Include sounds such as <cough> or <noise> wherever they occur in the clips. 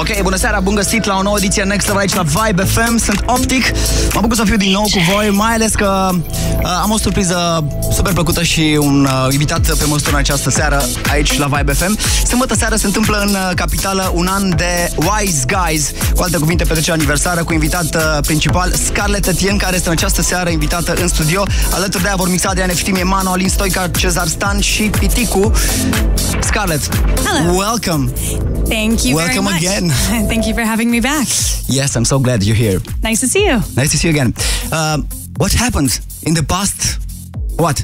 Ok, bună seara, bun găsit la o nouă ediție Next Level aici la Vibe FM. Sunt Optic. Mă bucur să fiu din nou cu voi, mai ales că uh, am o surpriză super plăcută și un uh, invitat pe măsură în această seară aici la Vibe FM. Sâmbătă seara se întâmplă în uh, capitală un an de Wise Guys, cu alte cuvinte petrecerea aniversară, cu invitat uh, principal Scarlett Etienne, care este în această seară invitată în studio. Alături de ea vor mixa Adrian Eftim, Emanuel, Alin Stoica, Cezar Stan și Piticu. Scarlett, Hello. welcome. Thank you Welcome very much. again. <laughs> Thank you for having me back. Yes, I'm so glad you're here. Nice to see you. Nice to see you again. Uh, what happened in the past, what,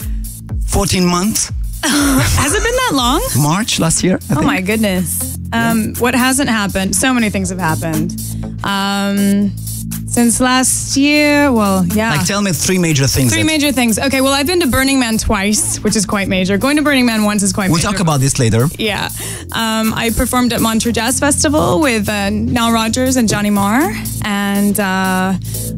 14 months? <laughs> Has it been that long? March last year? I Oh think? my goodness. Um, What hasn't happened? So many things have happened. Um, since last year, well, yeah. Like, tell me three major things. Three major things. Okay, well, I've been to Burning Man twice, which is quite major. Going to Burning Man once is quite We'll major. talk about this later. Yeah. Um, I performed at Montreux Jazz Festival with uh, Nile Rodgers and Johnny Marr, and uh,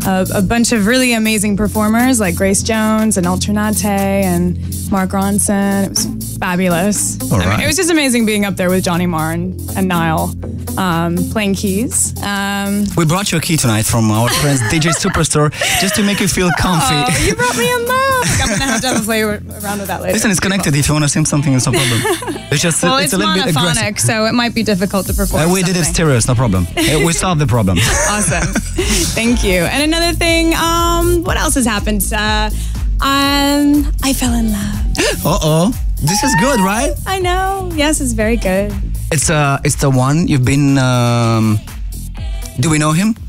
a, a bunch of really amazing performers like Grace Jones and Alternate and Mark Ronson. It was fabulous. All I mean, it was just amazing being up there with Johnny Marr and, and Nile um, playing keys. Um, We brought you a key tonight from our friends DJ Superstore just to make you feel comfy. oh, you brought me a mug. I'm gonna have to have a play around with that later. Listen, it's connected. If you want to sing something, it's no problem. <laughs> It's just well, it's, it's, a little bit aggressive. so it might be difficult to perform. Uh, we did it something. stereo, no problem. Uh, we solved the problem. <laughs> Awesome. Thank you. And another thing, um, what else has happened? Uh, um, I fell in love. <gasps> Uh oh. This is good, right? I know. Yes, it's very good. It's uh, it's the one you've been. Um, do we know him? <laughs>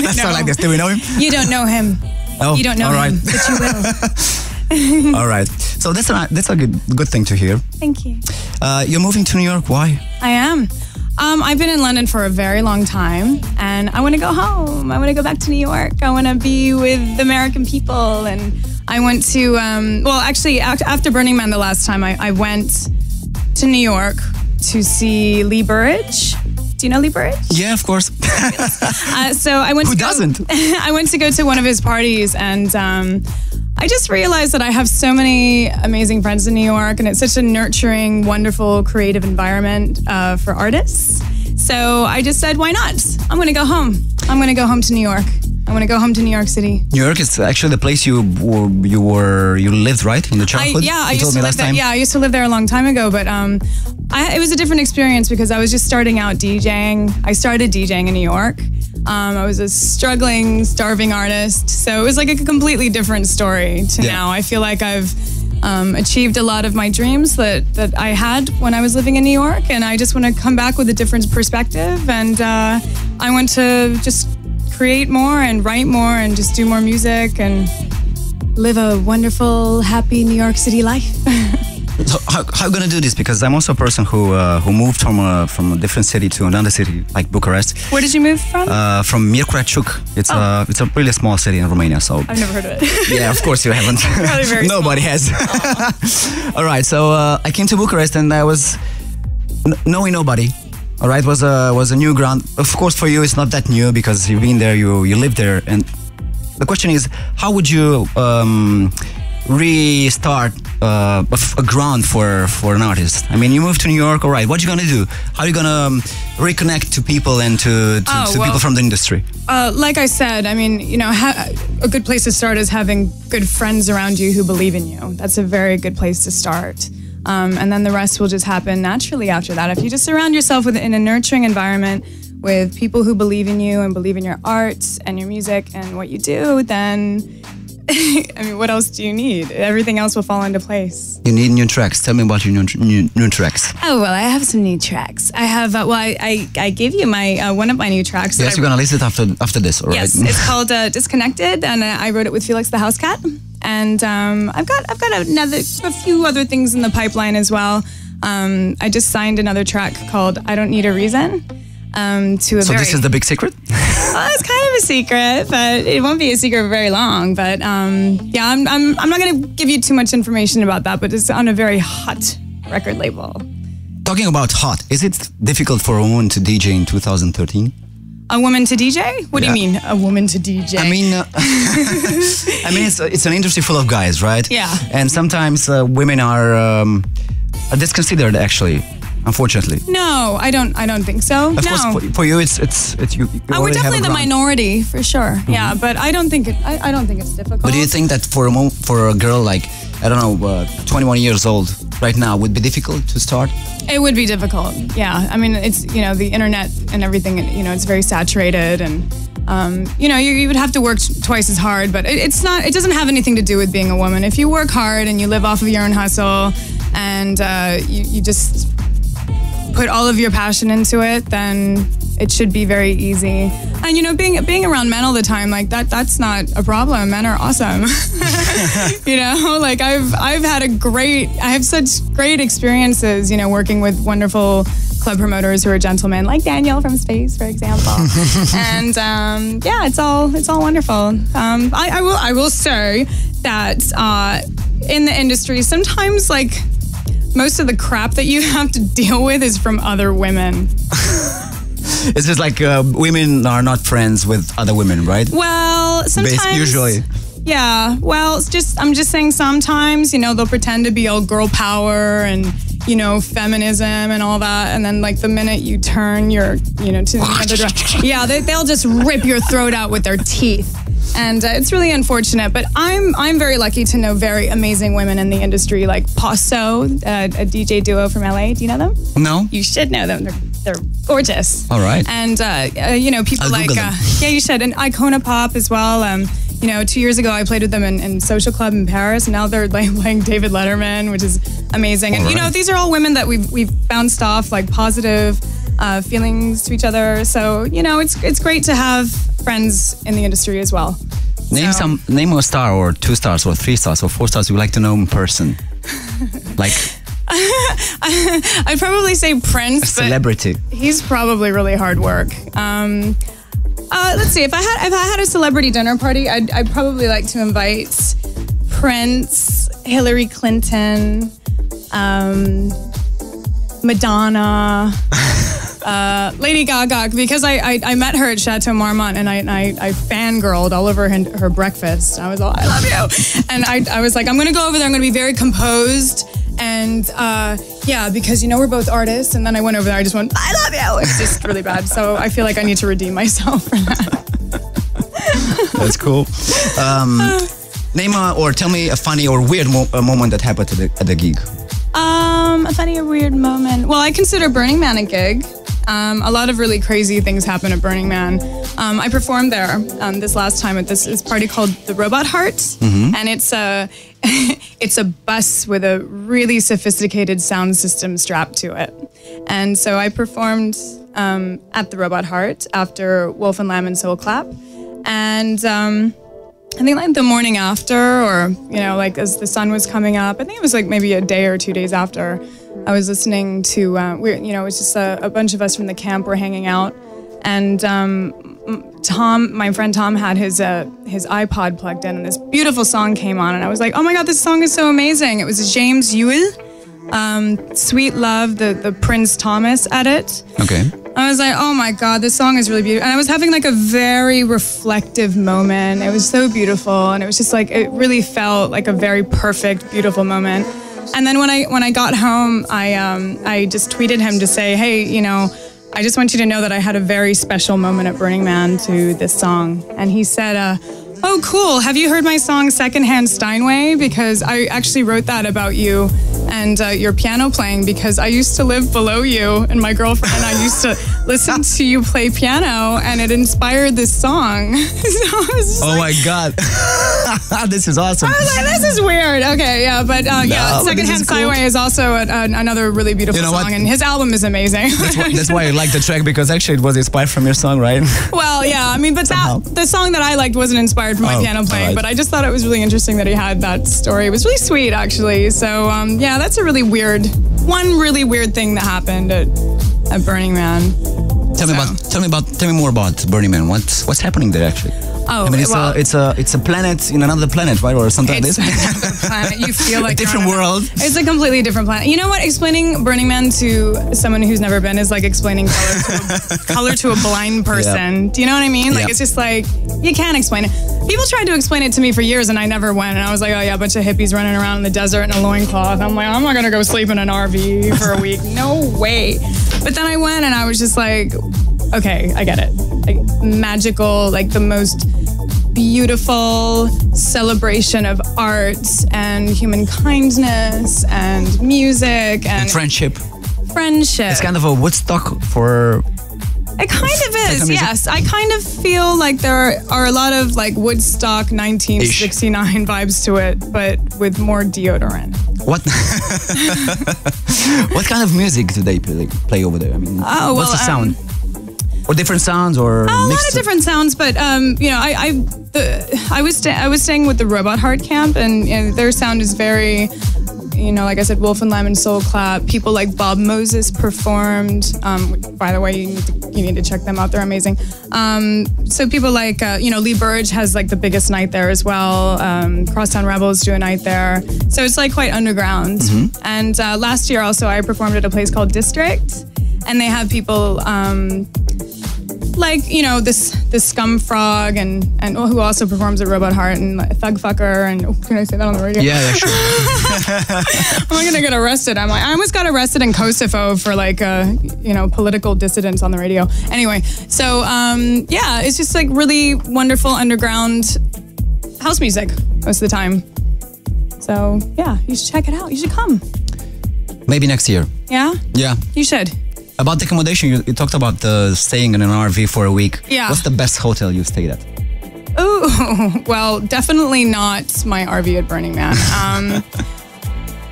<laughs> Let's start like this. Do we know him? You don't know him. Oh, You don't know all right. him, but you will. <laughs> all right. So that's a that's a good good thing to hear. Thank you. Uh, you're moving to New York. Why? I am. Um, I've been in London for a very long time, and I want to go home. I want to go back to New York. I want to be with the American people, and I went to. Um, well, actually, after Burning Man the last time, I, I went to New York to see Lee Burridge. Do you know Lee Burridge? Yeah, of course. <laughs> Uh, so I went. Who to go- doesn't? <laughs> I went to go to one of his parties, and um, I just realized that I have so many amazing friends in New York, and it's such a nurturing, wonderful, creative environment uh, for artists. So I just said, why not? I'm going to go home. I'm going to go home to New York. I'm going to go home to New York City. New York is actually the place you were, you were you lived right in the I, childhood. yeah, I used told to me live last there. time. Yeah, I used to live there a long time ago, but um, I, it was a different experience because I was just starting out DJing. I started DJing in New York. Um, I was a struggling, starving artist, so it was like a completely different story to Yeah. now. I feel like I've um, achieved a lot of my dreams that that I had when I was living in New York, and I just want to come back with a different perspective, and uh, I want to just create more and write more and just do more music and live a wonderful, happy New York City life. <laughs> So how, how you gonna do this? Because I'm also a person who uh, who moved from a, from a different city to another city like Bucharest. Where did you move from? Uh, from Miercurea Ciuc. It's a it's a really small city in Romania. So I've never heard of it. yeah, of course you <laughs> haven't. Nobody has. <laughs> All right, so uh, I came to Bucharest and I was n- knowing nobody. All right, was a was a new ground. Of course, for you it's not that new because you've been there, you you live there. And the question is, how would you um, restart uh, a, ground for for an artist? I mean, you moved to New York. All right, what you gonna do? How are you gonna um, reconnect to people and to to, Oh, to well- people from the industry? Uh, like I said, I mean, you know, ha- a good place to start is having good friends around you who believe in you. That's a very good place to start. Um, and then the rest will just happen naturally after that. If you just surround yourself with in a nurturing environment with people who believe in you and believe in your art and your music and what you do, then <laughs> I mean, what else do you need? Everything else will fall into place. You need new tracks. Tell me about your new, new, new tracks. Oh well, I have some new tracks. I have uh, well, I, I I gave you my uh, one of my new tracks. Yes, I you're gonna list it after after this, all right? Yes, it's called uh, "Disconnected," and uh, I wrote it with Felix the House Cat. And um, I've got I've got another a few other things in the pipeline as well. Um, I just signed another track called "I Don't Need a Reason." Um, to a so very this is the big secret. well, it's kind a secret, but it won't be a secret for very long. But um, yeah, I'm, I'm I'm not going to give you too much information about that. But it's on a very hot record label. Talking about hot, is it difficult for a woman to DJ in 2013? A woman to DJ? What do you mean, a woman to DJ? I mean, uh, <laughs> <laughs> I mean, it's it's an industry full of guys, right? Yeah. And sometimes uh, women are um, are disconsidered actually. Unfortunately. No, I don't. I don't think so. Of no. course, for, for you, it's it's it's you. you Uh, we're already have a definitely the minority for sure. Yeah, but I don't think it. I, I don't think it's difficult. But do you think that for a mo- for a girl like I don't know, uh, 21 years old right now would be difficult to start? It would be difficult. Yeah. I mean, it's, you know, the internet and everything, you know, it's very saturated and, um, you know, you, you would have to work twice as hard, but it, it's not, it doesn't have anything to do with being a woman. If you work hard and you live off of your own hustle and uh, you, you just put all of your passion into it, then it should be very easy. And you know, being being around men all the time, like that that's not a problem. Men are awesome. <laughs> you know, like I've I've had a great I have such great experiences, you know, working with wonderful club promoters who are gentlemen, like Daniel from Space, for example. <laughs> and um, yeah, it's all it's all wonderful. Um, I, I will I will say that uh, in the industry, sometimes like most of the crap that you <laughs> have to deal with is from other women. It's just like uh, women are not friends with other women, right? Well, sometimes usually. Yeah. Well, it's just I'm just saying sometimes, you know, they'll pretend to be all girl power and you know, feminism and all that, and then like the minute you turn your, you know, to the <laughs> other direction, yeah, they, they'll just rip your throat out with their teeth, and uh, it's really unfortunate. But I'm I'm very lucky to know very amazing women in the industry, like Paso, uh, a DJ duo from LA. Do you know them? No. You should know them. They're they're gorgeous. All right. And uh, uh, you know, people I'll like uh, yeah, you should. And Icona Pop as well. Um, you know, two years ago I played with them in, in Social Club in Paris, and now they're like <laughs> playing David Letterman, which is amazing. And All you know, these are all women that we've we've bounced off like positive uh, feelings to each other. So you know, it's it's great to have friends in the industry as well. Name So- some name a star or two stars or three stars or four stars you like to know in person. <laughs> like <laughs> I'd probably say Prince, celebrity. he's probably really hard work. Um, uh, let's see. If I had if I had a celebrity dinner party, I'd, I'd probably like to invite Prince, Hillary Clinton, um, Madonna. <laughs> Uh, Lady Gaga, because I, I I met her at Chateau Marmont and I and I, I fangirled all over her, her breakfast. I was all, I love you, and I, I was like, I'm gonna go over there. I'm gonna be very composed and uh, yeah, because you know we're both artists. And then I went over there. I just went, I love you. It's just really bad. So I feel like I need to redeem myself for that. That's cool. Um, name a, or tell me a funny or weird mo- a moment that happened to the, at the gig. Um, a funny or weird moment. Well, I consider Burning Man a gig. Um, a lot of really crazy things happen at Burning Man. Um, I performed there um, this last time at this, this party called the Robot Heart, and it's a <laughs> it's a bus with a really sophisticated sound system strapped to it. And so I performed um, at the Robot Heart after Wolf and Lamb and Soul Clap, and. Um, I think like the morning after, or you know, like as the sun was coming up. I think it was like maybe a day or two days after. I was listening to, uh, we, you know, it was just a, a bunch of us from the camp were hanging out, and um, Tom, my friend Tom, had his uh, his iPod plugged in, and this beautiful song came on, and I was like, oh my god, this song is so amazing. It was James Yuill, um, "Sweet Love," the the Prince Thomas edit. Okay. I was like, oh my God, this song is really beautiful. And I was having like a very reflective moment. It was so beautiful. And it was just like, it really felt like a very perfect, beautiful moment. And then when I when I got home, I um, I just tweeted him to say, hey, you know, I just want you to know that I had a very special moment at Burning Man to this song. And he said, uh, oh, cool. Have you heard my song Secondhand Steinway? Because I actually wrote that about you and uh, your piano playing because I used to live below you and my girlfriend and I used to <laughs> listen to you play piano and it inspired this song. <laughs> so I was just Oh like, my god. <laughs> this is awesome. I was like, this is weird. Okay, yeah, but uh, yeah, Secondhand is cool. Steinway is also a, an another really beautiful You know song what? and his album is amazing. That's why, that's why I like the track because actually it was inspired from your song, right? Well, yeah, I mean, but Somehow. that the song that I liked wasn't inspired from my Oh, piano playing, alright. but I just thought it was really interesting that he had that story. It was really sweet, actually. So, um, yeah, that's a really weird, one really weird thing that happened at, at Burning Man. Tell me about tell me about tell me more about Burning Man. What's what's happening there actually? Oh, I mean, it's well, a it's a it's a planet in another planet, right, or something like this. planet. You feel <laughs> like a different a- world. It's a completely different planet. You know what? Explaining Burning Man to someone who's never been is like explaining color to a, <laughs> color to a blind person. Do you know what I mean? Like Yeah. it's just like you can't explain it. People tried to explain it to me for years, and I never went. And I was like, oh yeah, a bunch of hippies running around in the desert in a loincloth. I'm like, I'm not gonna go sleep in an RV for a week. No way. But then I went, and I was just like, okay, I get it. Like magical, like the most beautiful celebration of art and human kindness and music and Friendship. friendship. It's kind of a Woodstock for It kind of is, yes. I kind of feel like there are a lot of like Woodstock 1969 vibes to it, but with more deodorant. what? <laughs> what kind of music do they play, play over there? I mean, Oh, what's well, the sound? um, or different sounds, or A lot of different sounds, but um, you know, I I, the, I was sta- I was staying with the Robot Heart Camp, and you know, their sound is very, you know, like I said, Wolf and lamb and Soul Clap. People like Bob Moses performed. Um, by the way, you need to you need to check them out; they're amazing. Um, so people like uh, you know Lee Burridge has like the biggest night there as well. Um, Crosstown Rebels do a night there, so it's like quite underground. And uh, last year also I performed at a place called District, and they have people. Um, like you know this this Scumfrog and and who also performs at Robot Heart and like, Thugfucker and oh, can I say that on the radio? Yeah, yeah, sure. <laughs> Am I gonna get arrested? I'm like I almost got arrested in Kosovo for like uh you know political dissidents on the radio. Anyway, so um yeah, it's just like really wonderful underground house music most of the time. So yeah, you should check it out. You should come. Maybe next year. Yeah, Yeah. you should. About the accommodation, you, you talked about uh, staying in an RV for a week. Yeah. What's the best hotel you stayed at? Oh, <laughs> well, definitely not my RV at Burning Man. <laughs> Um,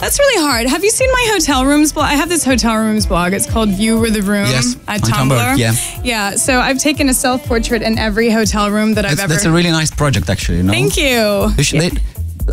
that's really hard. Have you seen my hotel rooms blog? I have this hotel rooms blog. It's called View with the Room Yes, at Tumblr, Tumblr. yeah. Yeah. So I've taken a self portrait in every hotel room that I've That's, ever. that's a really nice project, actually. No? Thank you. They should, they,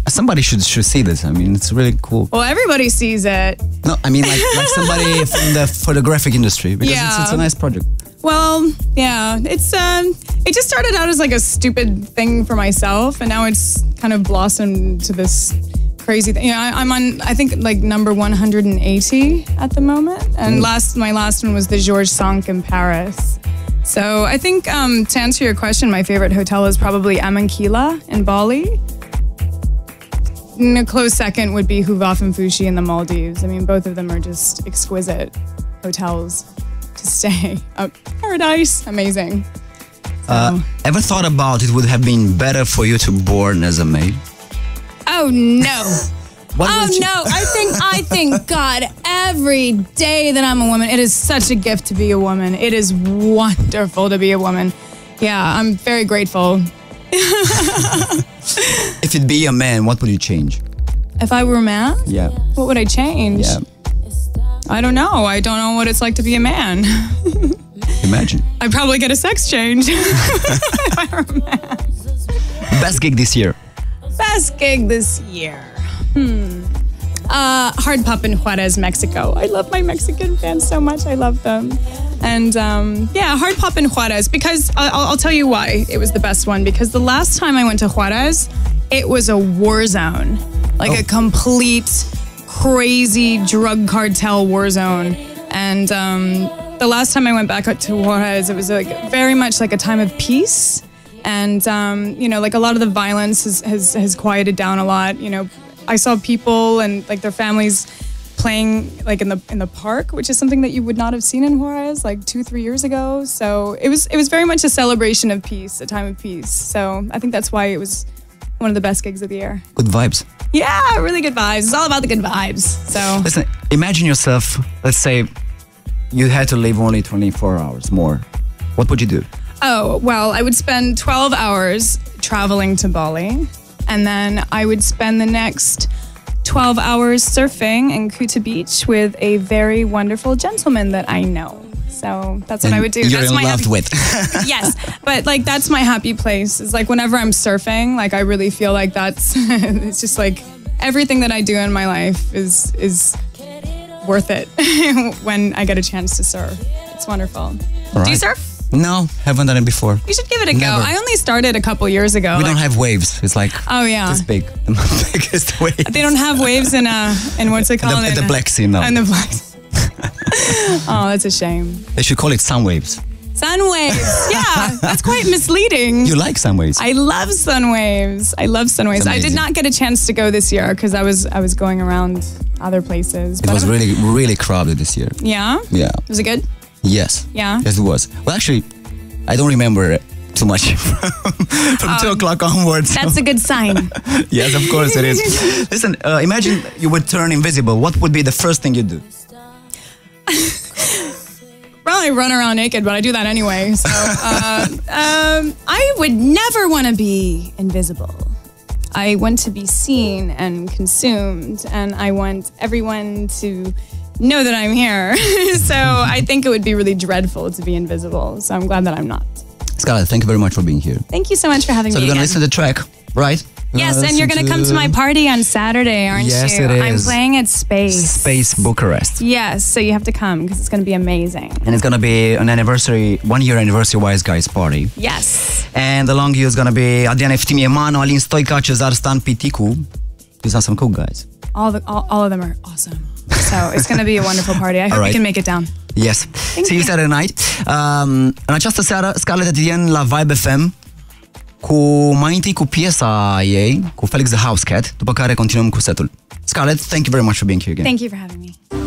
somebody should should see this. I mean, it's really cool. Well, everybody sees it. No, I mean like like somebody <laughs> from the photographic industry because it's, Yeah. it's a nice project. Well, yeah, it's um, it just started out as like a stupid thing for myself, and now it's kind of blossomed to this crazy thing. You know, I, I'm on, I think like number 180 at the moment, and last my last one was the Georges Cinq in Paris. So I think um, to answer your question, my favorite hotel is probably Amankila in Bali. And a close second would be Huvafen Fushi in the Maldives. I mean, both of them are just exquisite hotels to stay. <laughs> Uh, paradise, amazing. Uh, ever thought about it would have been better for you to born as a maid? Oh no. <laughs> Oh no, I think I thank <laughs> God every day that I'm a woman. It is such a gift to be a woman. It is wonderful to be a woman. Yeah, I'm very grateful. <laughs> If you'd be a man, what would you change? If I were a man, Yeah, what would I change? yeah. I don't know. I don't know what it's like to be a man. <laughs> Imagine. I'd probably get a sex change. <laughs> if a man. Best gig this year. Best gig this year. Hmm. Uh, Hard Pop in Juarez, Mexico. I love my Mexican fans so much. I love them. And um, yeah, Hard Pop in Juarez because I'll, I'll tell you why it was the best one. Because the last time I went to Juarez, it was a war zone, like a complete crazy drug cartel war zone. And um, the last time I went back up to Juarez, it was like very much like a time of peace and um, you know like a lot of the violence has, has has quieted down a lot you know i saw people and like their families playing like in the in the park which is something that you would not have seen in juarez like two three years ago so it was it was very much a celebration of peace a time of peace so i think that's why it was one of the best gigs of the year Good vibes. yeah really good vibes it's all about the good vibes so Listen, imagine yourself, let's say you had to live only 24 hours more. What would you do? Oh, well, I would spend 12 hours traveling to Bali, and then I would spend the next 12 hours surfing in Kuta Beach with a very wonderful gentleman that I know. So that's what I would do. You're that's in my love happy- with. <laughs> yes, <laughs> but like that's my happy place. Is like whenever I'm surfing, like I really feel like that's <laughs> it's just like everything that I do in my life is is worth it when I get a chance to surf. It's wonderful. Do you surf? No, haven't done it before. You should give it a Never. go. I only started a couple years ago. We like- don't have waves. It's like Oh yeah. this big, <laughs> the biggest <laughs> wave. They don't have waves in uh in what's it the- called? and In, the uh, Black Sea, no. And the black. Sea. <laughs> oh, that's a shame. They should call it Sunwaves. Sun waves. Yeah, that's quite misleading. You like Sunwaves? I love Sunwaves. I love Sunwaves. I did not get a chance to go this year because I was I was going around other places. it was really, really crowded this year. yeah. Yeah. Was it good? Yes. Yeah. Yes, it was. Well, actually, I don't remember it too much <laughs> from, from two o'clock onwards. Um, That's a good sign. <laughs> yes, of course it is. <laughs> Listen, uh, imagine you would turn invisible. What would be the first thing you'd do? Probably run around naked, but I do that anyway. So uh, um, I would never want to be invisible. I want to be seen and consumed, and I want everyone to know that I'm here. <laughs> so I think it would be really dreadful to be invisible. So I'm glad that I'm not. Scarlett, thank you very much for being here. Thank you so much for having So me. So we're gonna listen to the track, right? Yes, and you're going to come to my party on Saturday, aren't Yes, you? it I'm playing at Space. Space Bucharest. Yes, so you have to come because it's going to be amazing. And it's gonna be an anniversary, one year anniversary Wise Guys party. Yes. And along you is gonna be Adrian Eftimie Mano, Alin Stoica, Cezar Stan Piticu. These are some cool guys. All the all, all of them are awesome. So it's going to be a wonderful party. I <laughs> hope right. you can make it down. Yes. See you you. Saturday night. Um, în această seară, Scarlett Etienne la Vibe FM cu mai întâi cu piesa ei, cu Felix the House Cat, după care continuăm cu setul. Scarlett, thank you very much for being here again. Thank you for having me.